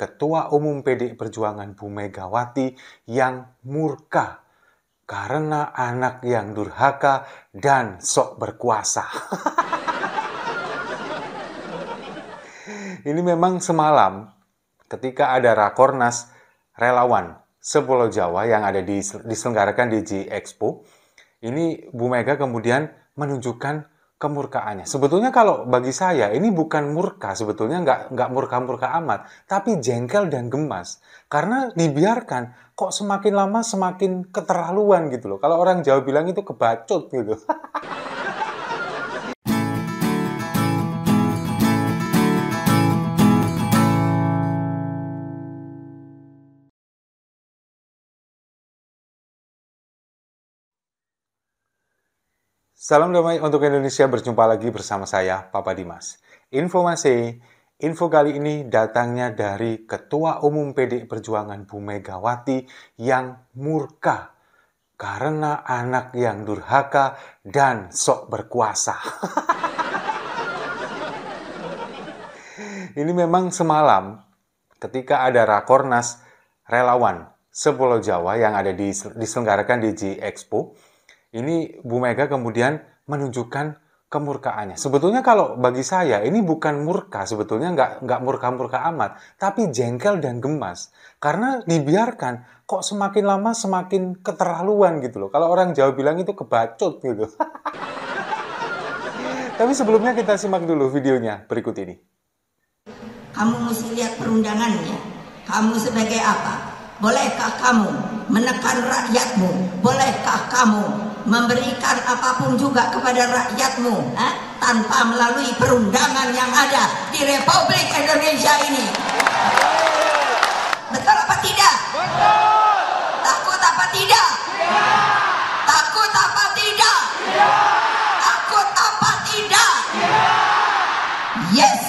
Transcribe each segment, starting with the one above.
Ketua Umum PD Perjuangan Bu Megawati yang murka karena anak yang durhaka dan sok berkuasa. Ini memang semalam ketika ada Rakornas relawan sepulau Jawa yang ada di, diselenggarakan di G Expo, ini Bu Mega kemudian menunjukkan kemurkaannya. Sebetulnya kalau bagi saya ini bukan murka, sebetulnya nggak nggak murka-murka amat, tapi jengkel dan gemas karena dibiarkan kok semakin lama semakin keterlaluan gitu loh. Kalau orang Jawa bilang itu kebacut gitu. Salam damai untuk Indonesia, berjumpa lagi bersama saya, Papa Dimas. Informasi, info kali ini datangnya dari Ketua Umum PD Perjuangan Bu Megawati yang murka karena anak yang durhaka dan sok berkuasa. ini memang semalam ketika ada Rakornas relawan sepulau Jawa yang ada di, diselenggarakan di G Expo, ini Bu Mega kemudian menunjukkan kemurkaannya. Sebetulnya kalau bagi saya ini bukan murka, sebetulnya nggak nggak murka-murka amat, tapi jengkel dan gemas karena dibiarkan kok semakin lama semakin keterlaluan gitu loh. Kalau orang Jawa bilang itu kebacut gitu. tapi sebelumnya kita simak dulu videonya berikut ini. Kamu mesti lihat perundangannya. Kamu sebagai apa? Bolehkah kamu menekan rakyatmu? Bolehkah kamu memberikan apa pun juga kepada rakyatmu eh, tanpa melalui perundangan yang ada di Republik Indonesia ini. Betul apa tidak? Betul. Takut apa tidak? Tidak. Takut apa tidak? Tidak. Takut apa tidak? Tidak. Yes,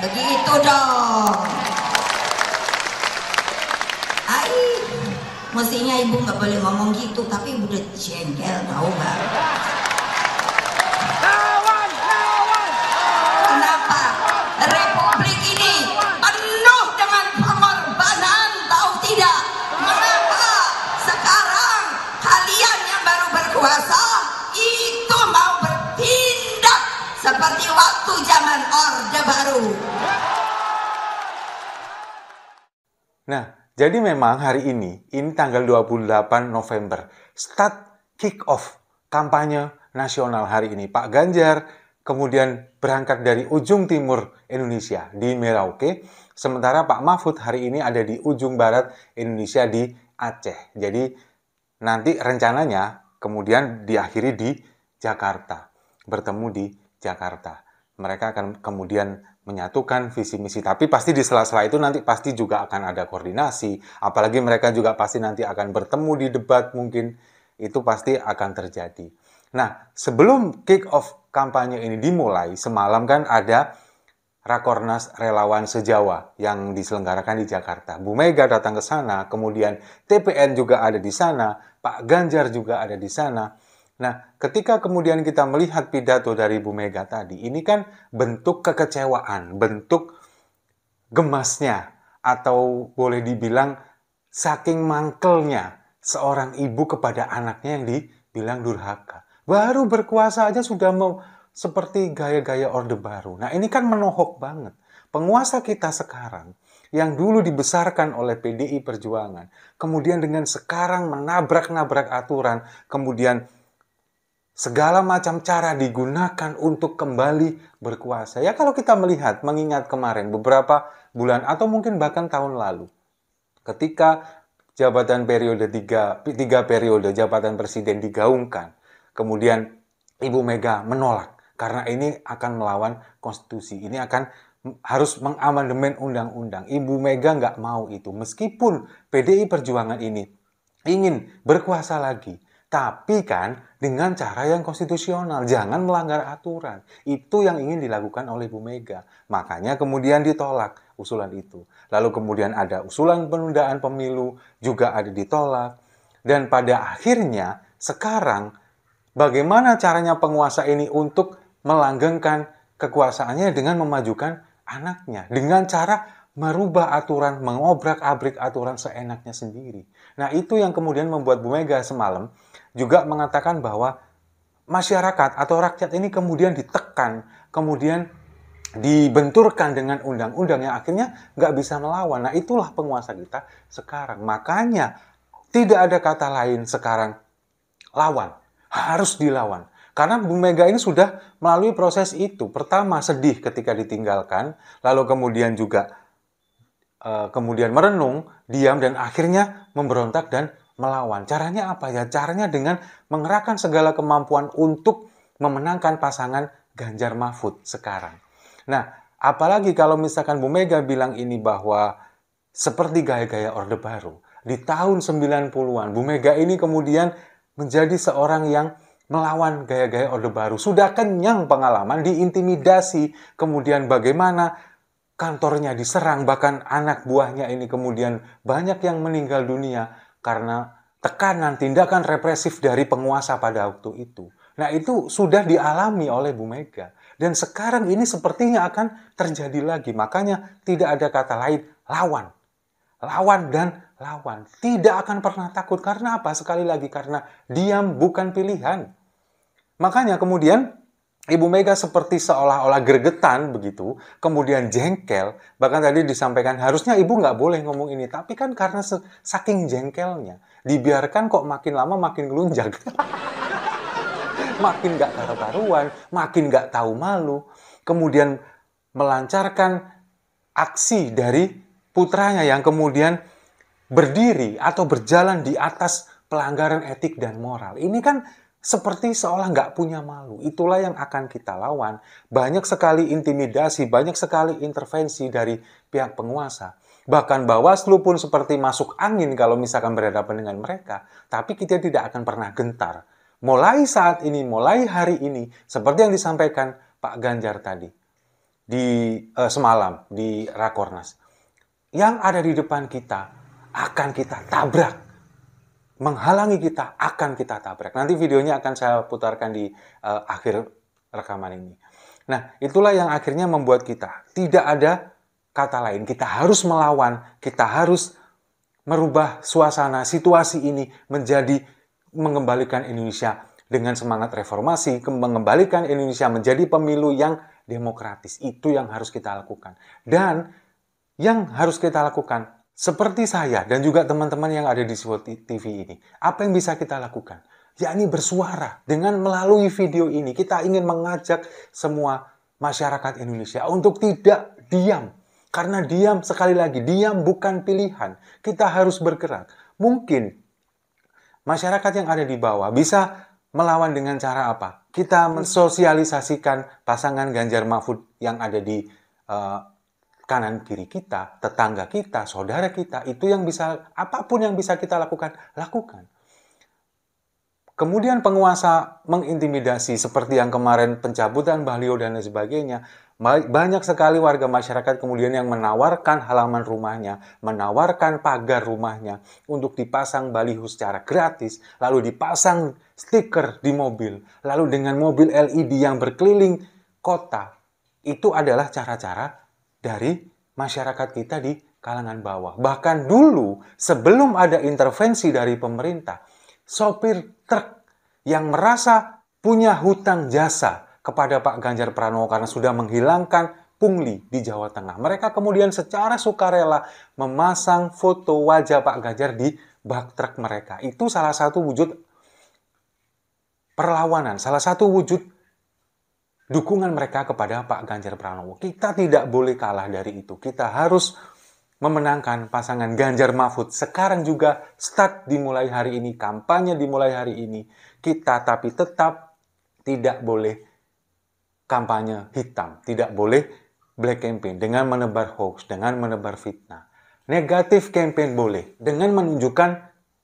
begitu dong. Mestinya ibu nggak boleh ngomong gitu, tapi udah jengkel tau nggak? Jadi memang hari ini, ini tanggal 28 November, start kick off kampanye nasional hari ini. Pak Ganjar kemudian berangkat dari ujung timur Indonesia di Merauke, sementara Pak Mahfud hari ini ada di ujung barat Indonesia di Aceh. Jadi nanti rencananya kemudian diakhiri di Jakarta, bertemu di Jakarta. Mereka akan kemudian menyatukan visi misi. Tapi pasti di sela-sela itu nanti pasti juga akan ada koordinasi. Apalagi mereka juga pasti nanti akan bertemu di debat mungkin. Itu pasti akan terjadi. Nah, sebelum kick off kampanye ini dimulai, semalam kan ada Rakornas Relawan Sejawa yang diselenggarakan di Jakarta. Bu Mega datang ke sana, kemudian TPN juga ada di sana, Pak Ganjar juga ada di sana. Nah, ketika kemudian kita melihat pidato dari Bu Mega tadi, ini kan bentuk kekecewaan, bentuk gemasnya, atau boleh dibilang saking mangkelnya seorang ibu kepada anaknya yang dibilang durhaka. Baru berkuasa aja sudah mau seperti gaya-gaya Orde Baru. Nah, ini kan menohok banget. Penguasa kita sekarang yang dulu dibesarkan oleh PDI Perjuangan, kemudian dengan sekarang menabrak-nabrak aturan, kemudian segala macam cara digunakan untuk kembali berkuasa. Ya kalau kita melihat, mengingat kemarin beberapa bulan atau mungkin bahkan tahun lalu, ketika jabatan periode tiga, tiga periode jabatan presiden digaungkan, kemudian Ibu Mega menolak karena ini akan melawan konstitusi, ini akan harus mengamandemen undang-undang. Ibu Mega nggak mau itu, meskipun PDI Perjuangan ini ingin berkuasa lagi, tapi kan dengan cara yang konstitusional, jangan melanggar aturan. Itu yang ingin dilakukan oleh Bu Mega. Makanya kemudian ditolak usulan itu. Lalu kemudian ada usulan penundaan pemilu juga ada ditolak. Dan pada akhirnya sekarang bagaimana caranya penguasa ini untuk melanggengkan kekuasaannya dengan memajukan anaknya dengan cara merubah aturan, mengobrak-abrik aturan seenaknya sendiri. Nah, itu yang kemudian membuat Bu Mega semalam juga mengatakan bahwa masyarakat atau rakyat ini kemudian ditekan, kemudian dibenturkan dengan undang-undang yang akhirnya nggak bisa melawan. Nah, itulah penguasa kita sekarang. Makanya tidak ada kata lain sekarang lawan, harus dilawan. Karena Bu Mega ini sudah melalui proses itu. Pertama sedih ketika ditinggalkan, lalu kemudian juga uh, kemudian merenung, diam dan akhirnya memberontak dan melawan. Caranya apa ya? Caranya dengan mengerahkan segala kemampuan untuk memenangkan pasangan Ganjar Mahfud sekarang. Nah, apalagi kalau misalkan Bu Mega bilang ini bahwa seperti gaya-gaya Orde Baru. Di tahun 90-an, Bu Mega ini kemudian menjadi seorang yang melawan gaya-gaya Orde Baru. Sudah kenyang pengalaman, diintimidasi, kemudian bagaimana kantornya diserang, bahkan anak buahnya ini kemudian banyak yang meninggal dunia karena tekanan tindakan represif dari penguasa pada waktu itu. Nah itu sudah dialami oleh Bu Mega. Dan sekarang ini sepertinya akan terjadi lagi. Makanya tidak ada kata lain, lawan. Lawan dan lawan. Tidak akan pernah takut. Karena apa? Sekali lagi, karena diam bukan pilihan. Makanya kemudian Ibu Mega seperti seolah-olah gregetan begitu, kemudian jengkel, bahkan tadi disampaikan harusnya ibu nggak boleh ngomong ini, tapi kan karena saking jengkelnya, dibiarkan kok makin lama makin ngelunjak. makin nggak karu-karuan, makin nggak tahu malu, kemudian melancarkan aksi dari putranya yang kemudian berdiri atau berjalan di atas pelanggaran etik dan moral. Ini kan seperti seolah nggak punya malu. Itulah yang akan kita lawan. Banyak sekali intimidasi, banyak sekali intervensi dari pihak penguasa. Bahkan Bawaslu pun seperti masuk angin kalau misalkan berhadapan dengan mereka. Tapi kita tidak akan pernah gentar. Mulai saat ini, mulai hari ini, seperti yang disampaikan Pak Ganjar tadi di uh, semalam di Rakornas, yang ada di depan kita akan kita tabrak menghalangi kita akan kita tabrak. Nanti videonya akan saya putarkan di uh, akhir rekaman ini. Nah, itulah yang akhirnya membuat kita tidak ada kata lain. Kita harus melawan, kita harus merubah suasana situasi ini menjadi mengembalikan Indonesia dengan semangat reformasi, mengembalikan Indonesia menjadi pemilu yang demokratis. Itu yang harus kita lakukan. Dan yang harus kita lakukan seperti saya dan juga teman-teman yang ada di Siwo TV ini, apa yang bisa kita lakukan? Yakni bersuara dengan melalui video ini. Kita ingin mengajak semua masyarakat Indonesia untuk tidak diam. Karena diam, sekali lagi, diam bukan pilihan. Kita harus bergerak. Mungkin masyarakat yang ada di bawah bisa melawan dengan cara apa? Kita mensosialisasikan pasangan Ganjar Mahfud yang ada di uh, kanan kiri kita, tetangga kita, saudara kita, itu yang bisa, apa pun yang bisa kita lakukan, lakukan. Kemudian penguasa mengintimidasi seperti yang kemarin pencabutan Bahlio dan lain sebagainya. Banyak sekali warga masyarakat kemudian yang menawarkan halaman rumahnya, menawarkan pagar rumahnya untuk dipasang baliho secara gratis, lalu dipasang stiker di mobil, lalu dengan mobil LED yang berkeliling kota. Itu adalah cara-cara dari masyarakat kita di kalangan bawah. Bahkan dulu sebelum ada intervensi dari pemerintah, sopir truk yang merasa punya hutang jasa kepada Pak Ganjar Pranowo karena sudah menghilangkan pungli di Jawa Tengah. Mereka kemudian secara sukarela memasang foto wajah Pak Ganjar di bak truk mereka. Itu salah satu wujud perlawanan, salah satu wujud dukungan mereka kepada Pak Ganjar Pranowo. Kita tidak boleh kalah dari itu. Kita harus memenangkan pasangan Ganjar Mahfud. Sekarang juga start dimulai hari ini, kampanye dimulai hari ini. Kita tapi tetap tidak boleh kampanye hitam, tidak boleh black campaign dengan menebar hoax, dengan menebar fitnah. Negatif campaign boleh dengan menunjukkan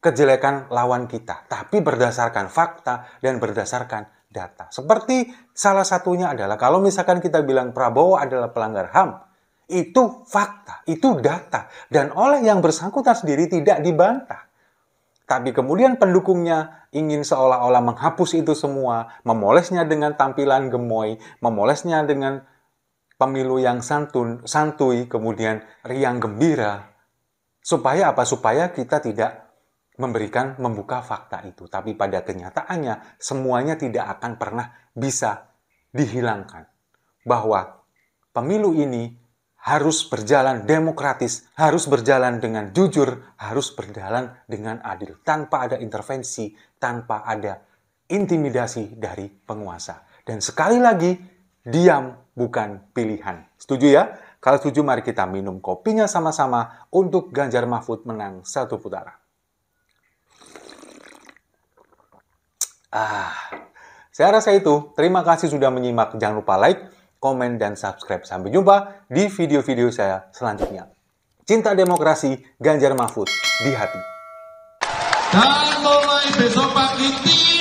kejelekan lawan kita, tapi berdasarkan fakta dan berdasarkan data. Seperti salah satunya adalah kalau misalkan kita bilang Prabowo adalah pelanggar HAM, itu fakta, itu data. Dan oleh yang bersangkutan sendiri tidak dibantah. Tapi kemudian pendukungnya ingin seolah-olah menghapus itu semua, memolesnya dengan tampilan gemoy, memolesnya dengan pemilu yang santun, santuy, kemudian riang gembira. Supaya apa? Supaya kita tidak memberikan membuka fakta itu. Tapi pada kenyataannya semuanya tidak akan pernah bisa dihilangkan. Bahwa pemilu ini harus berjalan demokratis, harus berjalan dengan jujur, harus berjalan dengan adil, tanpa ada intervensi, tanpa ada intimidasi dari penguasa. Dan sekali lagi, diam bukan pilihan. Setuju ya? Kalau setuju, mari kita minum kopinya sama-sama untuk Ganjar Mahfud menang satu putaran. Ah, saya rasa itu. Terima kasih sudah menyimak. Jangan lupa like, komen, dan subscribe. Sampai jumpa di video-video saya selanjutnya. Cinta demokrasi, Ganjar Mahfud di hati. Dan mulai besok pagi